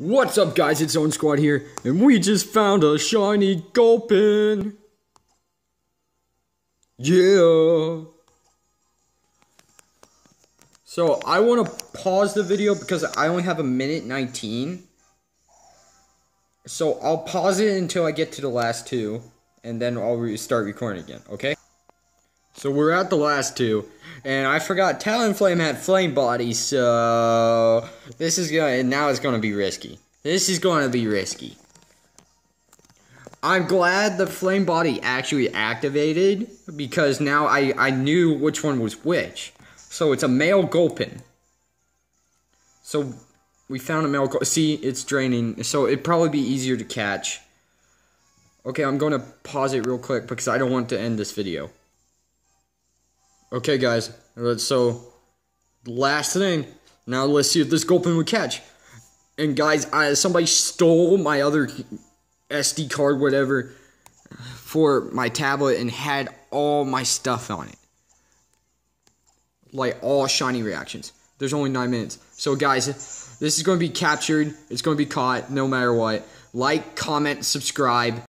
What's up guys, it's Odin Squad here, and we just found a shiny Gulpin! Yeah! So, I want to pause the video because I only have a minute 19. So, I'll pause it until I get to the last two, and then I'll re start recording again, okay? So, we're at the last two, and I forgot Talonflame had Flame Body, so... This is gonna, and now it's gonna be risky. This is gonna be risky. I'm glad the Flame Body actually activated, because now I, I knew which one was which. So it's a male Gulpin. So we found a male. See, it's draining, so it'd probably be easier to catch. Okay, I'm to pause it real quick because I don't want to end this video. Okay, guys, so last thing. Now let's see if this Gulpin would catch. And guys, I, somebody stole my other SD card, whatever, for my tablet and had all my stuff on it like all shiny reactions. There's only nine minutes. So guys, this is going to be captured. It's going to be caught no matter what. Like, comment, subscribe.